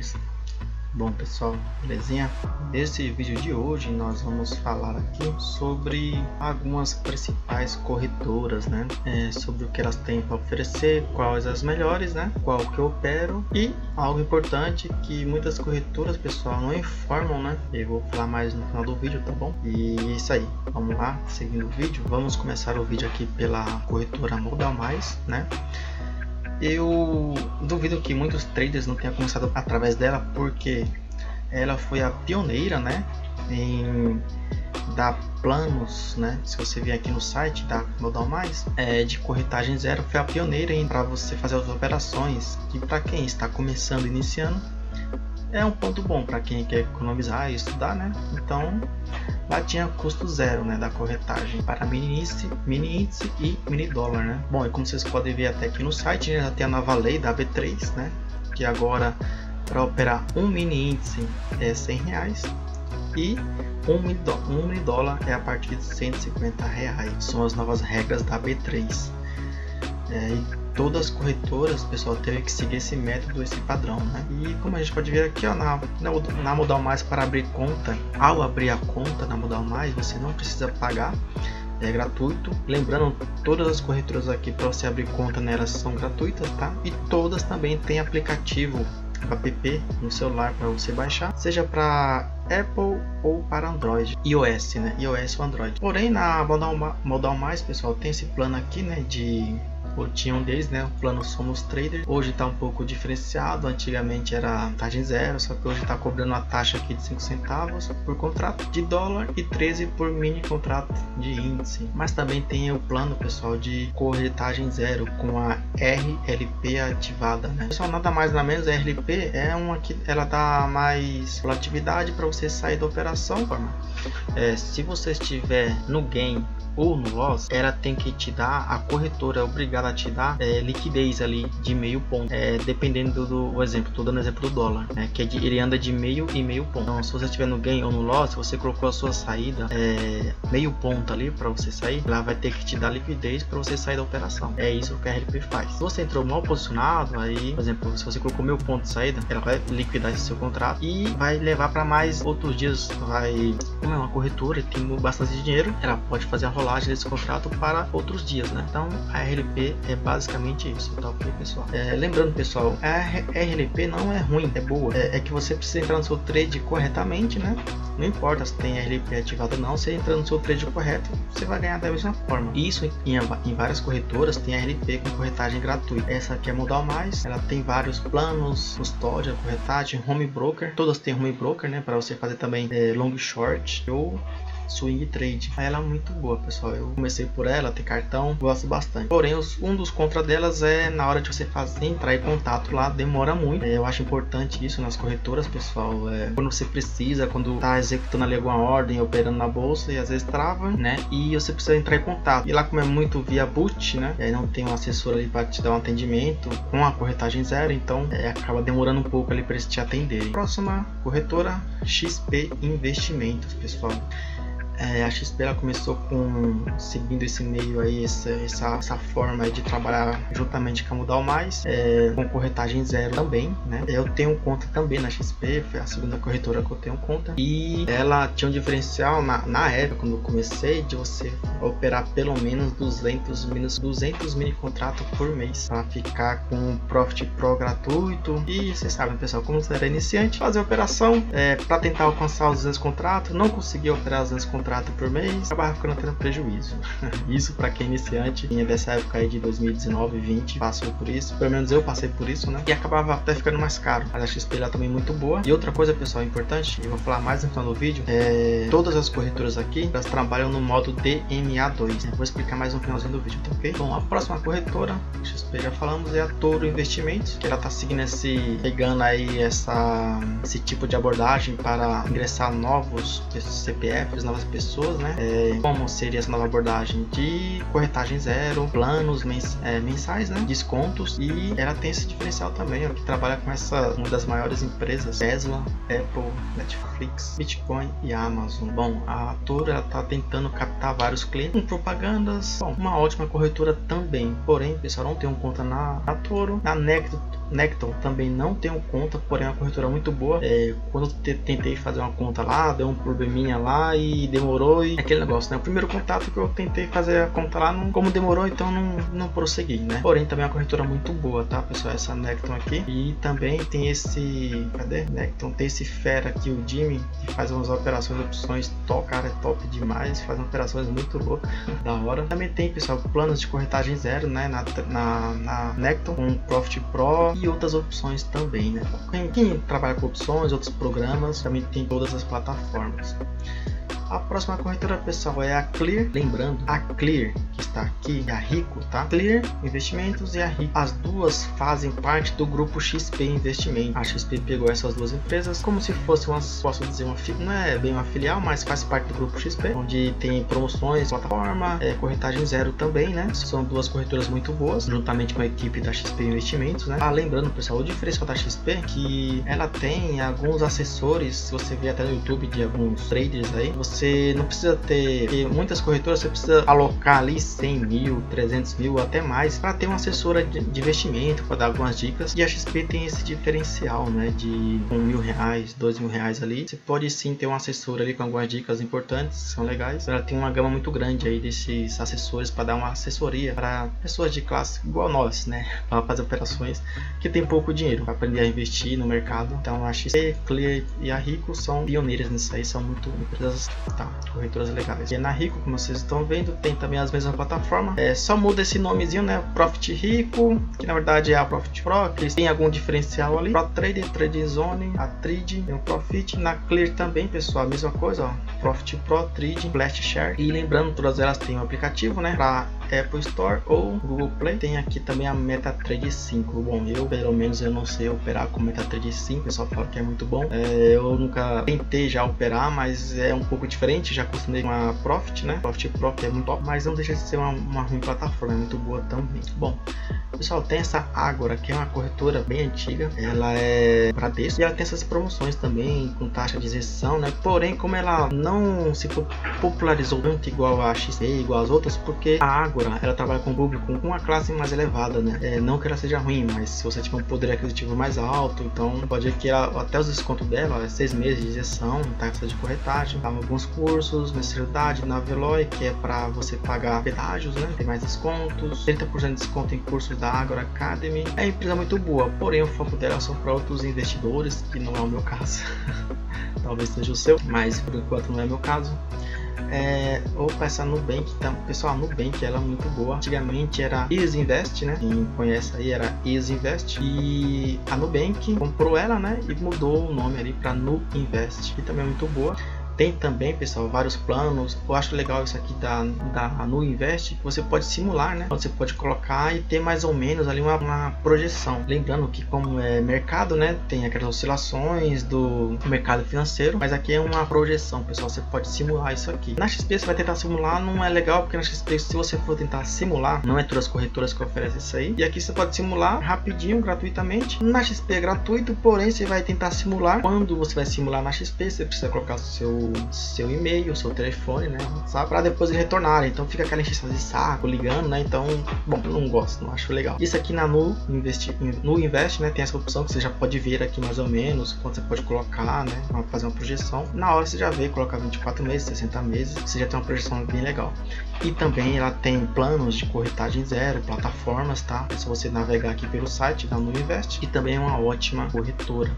traders. Bom pessoal, belezinha? Nesse vídeo de hoje nós vamos falar aqui sobre algumas principais corretoras, né? É, sobre o que elas têm para oferecer, quais as melhores, né? Qual que eu opero e algo importante que muitas corretoras, pessoal, não informam, né? Eu vou falar mais no final do vídeo, tá bom? E é isso aí, vamos lá, seguindo o vídeo. Vamos começar o vídeo aqui pela corretora Modal Mais, né? Eu duvido que muitos traders não tenham começado através dela, porque ela foi a pioneira, né, em dar planos, né? Se você vier aqui no site da Modal Mais, é, de corretagem zero, foi a pioneira para você fazer as operações. E para quem está começando, iniciando, é um ponto bom para quem quer economizar e estudar, né? Então, lá tinha custo zero, né, da corretagem para mini índice, mini índice e mini dólar, né? Bom, e como vocês podem ver até aqui no site, né, já tem a nova lei da B3, né, que agora para operar um mini índice é 100 reais e um mini, um mini dólar é a partir de 150 reais. São as novas regras da B3. É, todas as corretoras, pessoal, teve que seguir esse método, esse padrão, né? E como a gente pode ver aqui, ó, na, na, na Modal Mais para abrir conta, ao abrir a conta na Modal Mais, você não precisa pagar, é gratuito. Lembrando, todas as corretoras aqui para você abrir conta nelas são gratuitas, tá? E todas também têm aplicativo app no celular para você baixar, seja para Apple ou para Android, iOS, né? iOS ou Android. Porém, na Modal, Modal Mais, pessoal, tem esse plano aqui, né, de tinha um deles, né? O plano Somos Trader. Hoje está um pouco diferenciado. Antigamente era taxa zero, só que hoje está cobrando uma taxa aqui de 5 centavos por contrato de dólar e 13 por mini contrato de índice. Mas também tem o plano, pessoal, de corretagem zero com a RLP ativada, né? Pessoal, nada mais nada menos, a RLP é uma que ela dá mais volatilidade para você sair da operação, forma. É, se você estiver no gain ou no loss, ela tem que te dar, a corretora é obrigada a te dar é, liquidez ali de meio ponto, é, dependendo do, do exemplo, estou dando exemplo do dólar, né, que é de, ele anda de meio e meio ponto. Então, se você estiver no gain ou no loss, você colocou a sua saída é, meio ponto ali para você sair, ela vai ter que te dar liquidez para você sair da operação. É isso que a RLP faz. Se você entrou mal posicionado, aí, por exemplo, se você colocou meio ponto de saída, ela vai liquidar esse seu contrato e vai levar para mais outros dias. Vai, como é uma corretora tem bastante dinheiro, ela pode fazer a rolagem desse contrato para outros dias, né? Então a RLP é basicamente isso, tá ok, pessoal? É, lembrando, pessoal, a RLP não é ruim, é boa. É, é, que você precisa entrar no seu trade corretamente, né? Não importa se tem RLP ativado ou não, você entra no seu trade correto, você vai ganhar da mesma forma. Isso em, em várias corretoras tem RLP com corretagem gratuita. Essa aqui é Modal Mais, ela tem vários planos, custódia, corretagem, home broker, todas têm home broker, né? Para você fazer também é, long short ou swing trade. Ela é muito boa, pessoal. Eu comecei por ela, tem cartão, gosto bastante. Porém, um dos contra delas é na hora de você fazer entrar em contato lá, demora muito. É, eu acho importante isso nas corretoras, pessoal. É, quando você precisa, quando tá executando ali alguma ordem, operando na bolsa e às vezes trava, né? E você precisa entrar em contato. E lá como é muito via boot, né? É, não tem um assessor ali para te dar um atendimento com a corretagem zero, então é, acaba demorando um pouco ali para eles te atenderem. Próxima corretora XP Investimentos, pessoal. É, a XP ela começou com seguindo esse meio aí, essa, essa, essa forma de trabalhar juntamente com a Mudal Mais, é, com corretagem zero também, né? Eu tenho conta também na XP, foi a segunda corretora que eu tenho conta, e ela tinha um diferencial na, na época, quando eu comecei, de você operar pelo menos 200, menos 200 mini contratos por mês, para ficar com o Profit Pro gratuito, e vocês sabem, pessoal, como você era iniciante, fazer operação é, para tentar alcançar os 200 contratos, não conseguia operar os 200 contratos contrato por mês, acabava ficando tendo prejuízo. isso para quem é iniciante, vinha dessa época aí de 2019 e 20, passou por isso. Pelo menos eu passei por isso, né? E acabava até ficando mais caro. Mas a XP lá também muito boa. E outra coisa, pessoal, importante, eu vou falar mais no final do vídeo, é todas as corretoras aqui, elas trabalham no modo DMA2. Né? Vou explicar mais no finalzinho do vídeo, tá ok? Bom, a próxima corretora, XP já falamos, é a Toro Investimentos, que ela tá seguindo esse, pegando aí essa, esse tipo de abordagem para ingressar novos CPFs, novas pessoas pessoas, né? É, como seria essa nova abordagem de corretagem zero, planos mens é, mensais, né? Descontos e ela tem esse diferencial também, ó, que trabalha com essa uma das maiores empresas, Tesla, Apple, Netflix, Bitcoin e Amazon. Bom, a Toro ela tá tentando captar vários clientes com propagandas. Bom, uma ótima corretora também. Porém, pessoal, não tem um conta na, na Toro, na Necto Necton também não tenho conta, porém é uma corretora muito boa. É, quando tentei fazer uma conta lá, deu um probleminha lá e demorou e aquele negócio, né? O primeiro contato que eu tentei fazer a conta lá, não, como demorou, então não, não prossegui, né? Porém também é uma corretora muito boa, tá, pessoal? Essa Necton aqui. E também tem esse, cadê? Necton, tem esse fera aqui, o Jimmy, que faz umas operações, opções top, cara, é top demais, faz operações muito loucas, da hora. Também tem, pessoal, planos de corretagem zero, né? Na, na, na Necton, com Profit Pro e outras opções também, né? Quem, quem trabalha com opções, outros programas, também tem todas as plataformas. A próxima corretora, pessoal, é a Clear. Lembrando, a Clear, que está aqui, é a Rico, tá? Clear Investimentos e a Rico. As duas fazem parte do grupo XP Investimentos. A XP pegou essas duas empresas como se fosse uma, posso dizer, uma não é bem uma filial, mas faz parte do grupo XP, onde tem promoções, plataforma, é, corretagem zero também, né? São duas corretoras muito boas, juntamente com a equipe da XP Investimentos, né? Ah, lembrando, pessoal, o diferencial da XP é que ela tem alguns assessores, se você vê até no YouTube de alguns traders aí, você você não precisa ter muitas corretoras, você precisa alocar ali 100 mil, 300 mil, até mais, para ter uma assessora de, investimento, para dar algumas dicas. E a XP tem esse diferencial, né, de um mil reais, dois mil reais ali. Você pode sim ter uma assessora ali com algumas dicas importantes, são legais. Ela tem uma gama muito grande aí desses assessores para dar uma assessoria para pessoas de classe igual nós, né, para fazer operações que tem pouco dinheiro para aprender a investir no mercado. Então a XP, Clear e a Rico são pioneiras nisso aí, são muito empresas tá? Corretoras legais. E na Rico, como vocês estão vendo, tem também as mesmas plataformas. É, só muda esse nomezinho, né? Profit Rico, que na verdade é a Profit Pro, que tem algum diferencial ali. Pro Trader, Trading Zone, a Trade, tem o Profit. Na Clear também, pessoal, a mesma coisa, ó. Profit Pro, Trading, Flash Share. E lembrando, todas elas têm um aplicativo, né? Para Apple Store ou Google Play. Tem aqui também a MetaTrader 5. Bom, eu pelo menos eu não sei operar com MetaTrader 5, o pessoal fala que é muito bom. É, eu nunca tentei já operar, mas é um pouco diferente. Já acostumei com a Profit, né? Profit Pro que é muito top, mas não deixa de ser uma, uma ruim plataforma, é muito boa também. Bom, pessoal, tem essa Agora que é uma corretora bem antiga. Ela é Bradesco e ela tem essas promoções também com taxa de isenção, né? Porém, como ela não se popularizou tanto igual a XP, igual as outras, porque a Agora ela trabalha com público com uma classe mais elevada, né? É, não que ela seja ruim, mas se você tiver um poder aquisitivo mais alto, então pode que ela, até os descontos dela é seis meses de isenção, taxa de corretagem, tá? alguns cursos, mensalidade na Veloy, que é para você pagar pedágios, né? Tem mais descontos, 30% de desconto em cursos da Agora Academy. É uma empresa muito boa, porém o foco dela são para outros investidores, que não é o meu caso. Talvez seja o seu, mas por enquanto não é o meu caso. É, opa, essa Nubank, então, pessoal, a Nubank ela é muito boa. Antigamente era Easy Invest, né? Quem conhece aí era Easy Invest. E a Nubank comprou ela, né? E mudou o nome ali para Nu Invest, que também é muito boa. Tem também, pessoal, vários planos. Eu acho legal isso aqui da, da Nu Invest, você pode simular, né? Você pode colocar e ter mais ou menos ali uma, uma projeção. Lembrando que como é mercado, né? Tem aquelas oscilações do mercado financeiro, mas aqui é uma projeção, pessoal. Você pode simular isso aqui. Na XP você vai tentar simular, não é legal, porque na XP se você for tentar simular, não é todas as corretoras que oferecem isso aí. E aqui você pode simular rapidinho, gratuitamente. Na XP é gratuito, porém você vai tentar simular. Quando você vai simular na XP, você precisa colocar seu seu e-mail, seu telefone, né? Sabe? Pra depois ele retornar. Então fica aquela encheção de saco ligando, né? Então, bom, eu não gosto, não acho legal. Isso aqui na Nu Invest, no Invest, né? Tem essa opção que você já pode ver aqui mais ou menos quanto você pode colocar, né? Fazer uma projeção. Na hora você já vê, colocar 24 meses, 60 meses, você já tem uma projeção bem legal. E também ela tem planos de corretagem zero, plataformas, tá? Só você navegar aqui pelo site da Nu Invest e também é uma ótima corretora.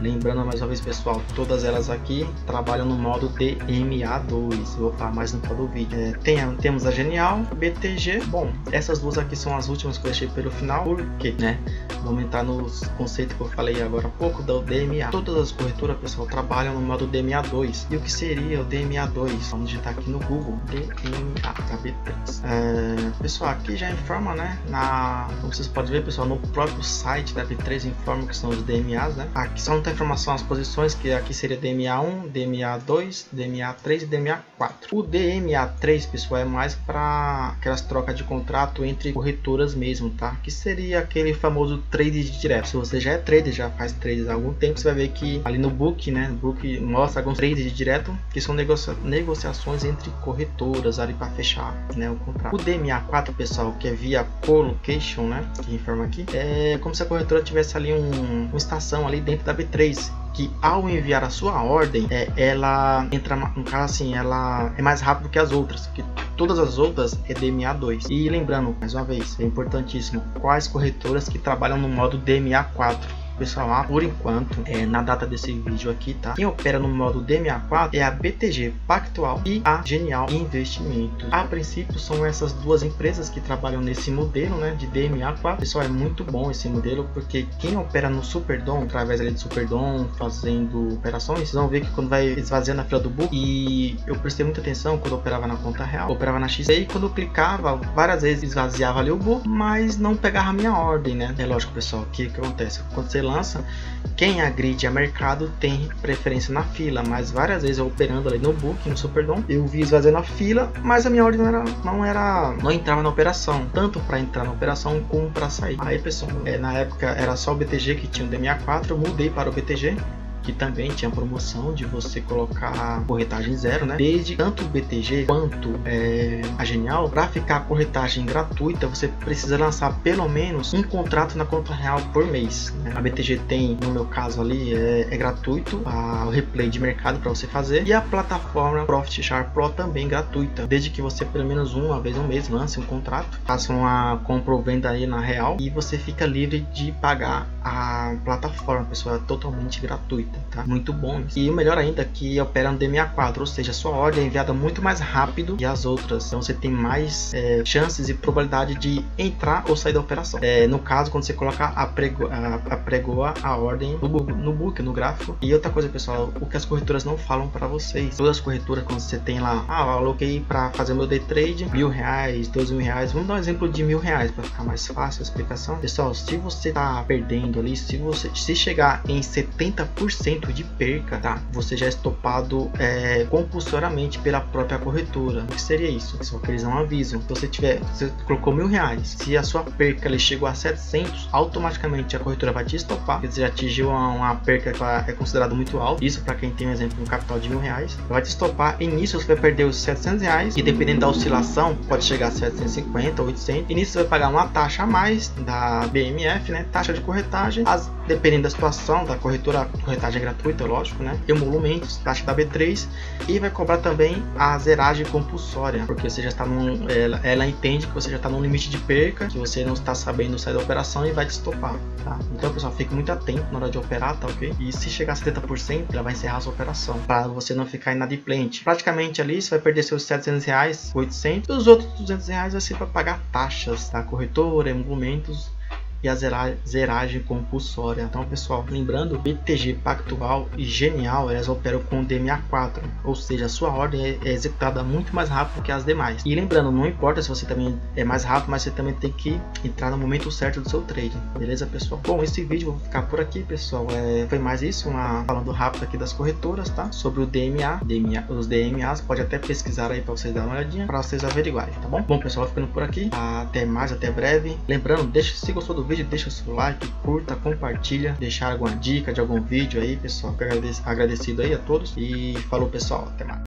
Lembrando mais uma vez, pessoal, todas elas aqui trabalham no modo DMA2. Vou falar mais no final do vídeo. É, tem, temos a Genial, BTG. Bom, essas duas aqui são as últimas que eu deixei pelo final, porque, né? Vamos entrar nos conceitos que eu falei agora há pouco do DMA. Todas as corretoras, pessoal, trabalham no modo DMA2. E o que seria o DMA2? Vamos digitar aqui no Google: DMA, tá B3. É, pessoal, aqui já informa, né? Na, como vocês podem ver, pessoal, no próprio site da B3 informa que são os DMAs, né? Aqui são outra informação, as posições, que aqui seria DMA1, DMA2, DMA3 e DMA4. O DMA3, pessoal, é mais para aquelas trocas de contrato entre corretoras mesmo, tá? Que seria aquele famoso trade direto. Se você já é trader, já faz trades há algum tempo, você vai ver que ali no book, né, book mostra alguns trades de direto, que são negocia negociações entre corretoras ali para fechar, né, o contrato. O DMA4, pessoal, que é via colocation, né, que informa aqui, é como se a corretora tivesse ali um, uma estação ali dentro da B3 que ao enviar a sua ordem, é, ela entra no caso assim, ela é mais rápido que as outras, que todas as outras é DMA2. E lembrando, mais uma vez, é importantíssimo, quais corretoras que trabalham no modo DMA4 pessoal, ah, por enquanto, é, na data desse vídeo aqui, tá? Quem opera no modo DMA4 é a BTG Pactual e a Genial Investimento. A princípio, são essas duas empresas que trabalham nesse modelo, né, de DMA4. Pessoal, é muito bom esse modelo, porque quem opera no Superdom, através ali do Superdom, fazendo operações, vão ver que quando vai esvaziando a fila do book, e eu prestei muita atenção quando operava na conta real, operava na XP, e quando eu clicava, várias vezes esvaziava ali o book, mas não pegava a minha ordem, né? É lógico, pessoal, o que, que acontece? Quando você quem agride a mercado tem preferência na fila, mas várias vezes eu operando ali no book, no Superdom, eu vi esvaziando a fila, mas a minha ordem não era, não era, não entrava na operação, tanto para entrar na operação como para sair. Aí pessoal, é, na época era só o BTG que tinha o DMA4, eu mudei para o BTG que também tinha promoção de você colocar corretagem zero, né? Desde tanto o BTG quanto é, a Genial, para ficar corretagem gratuita, você precisa lançar pelo menos um contrato na conta real por mês. Né? A BTG tem, no meu caso ali, é, é gratuito, o replay de mercado para você fazer e a plataforma Profit Share Pro também gratuita, desde que você pelo menos uma vez no mês lance um contrato, faça uma compra ou venda aí na real e você fica livre de pagar a plataforma, pessoal, é totalmente tá? Muito bom. E o melhor ainda é que opera no DMA4, ou seja, sua ordem é enviada muito mais rápido que as outras. Então você tem mais é, chances e probabilidade de entrar ou sair da operação. É, no caso, quando você coloca a, prego, a, a pregoa a ordem no, no book, no gráfico. E outra coisa, pessoal, o que as corretoras não falam para vocês. Todas as corretoras, quando você tem lá, ah, eu aloquei para fazer meu day trade, mil reais, dois mil reais. Vamos dar um exemplo de mil reais para ficar mais fácil a explicação. Pessoal, se você tá perdendo ali, se você se chegar em 70% de perca, tá? Você já é estopado é, compulsoriamente pela própria corretora. O que seria isso? Só que eles não avisam. Se você tiver, você colocou mil reais, se a sua perca ele chegou a 700, automaticamente a corretora vai te estopar. Você já atingiu uma, uma perca que é considerado muito alta. Isso para quem tem um exemplo, um capital de mil reais, vai te estopar. E nisso você vai perder os 700 reais e dependendo da oscilação pode chegar a 750, 800. E nisso você vai pagar uma taxa a mais da BMF, né? Taxa de corretagem. As, dependendo da situação da corretora, corretagem é gratuita, lógico, né? Emolumentos, taxa da B3 e vai cobrar também a zeragem compulsória, porque você já está num, ela, ela entende que você já está no limite de perca, que você não está sabendo sair da operação e vai te estopar, tá? Então, pessoal, fique muito atento na hora de operar, tá ok? E se chegar a 70%, ela vai encerrar a sua operação, para você não ficar inadimplente. Praticamente ali, você vai perder seus 700 reais, 800, e os outros 200 reais vai ser para pagar taxas da corretora, emolumentos e a zeragem compulsória. Então, pessoal, lembrando, BTG Pactual e Genial, elas operam com DMA4, ou seja, a sua ordem é, é executada muito mais rápido que as demais. E lembrando, não importa se você também é mais rápido, mas você também tem que entrar no momento certo do seu trade, beleza, pessoal? Bom, esse vídeo vou ficar por aqui, pessoal. É, foi mais isso, uma falando rápido aqui das corretoras, tá? Sobre o DMA, DMA os DMAs, pode até pesquisar aí para vocês dar uma olhadinha, para vocês averiguarem, tá bom? Bom, pessoal, ficando por aqui. Até mais, até breve. Lembrando, deixa se gostou do vídeo, deixa o seu like, curta, compartilha, deixar alguma dica de algum vídeo aí, pessoal. Agradecido aí a todos e falou, pessoal. Até mais.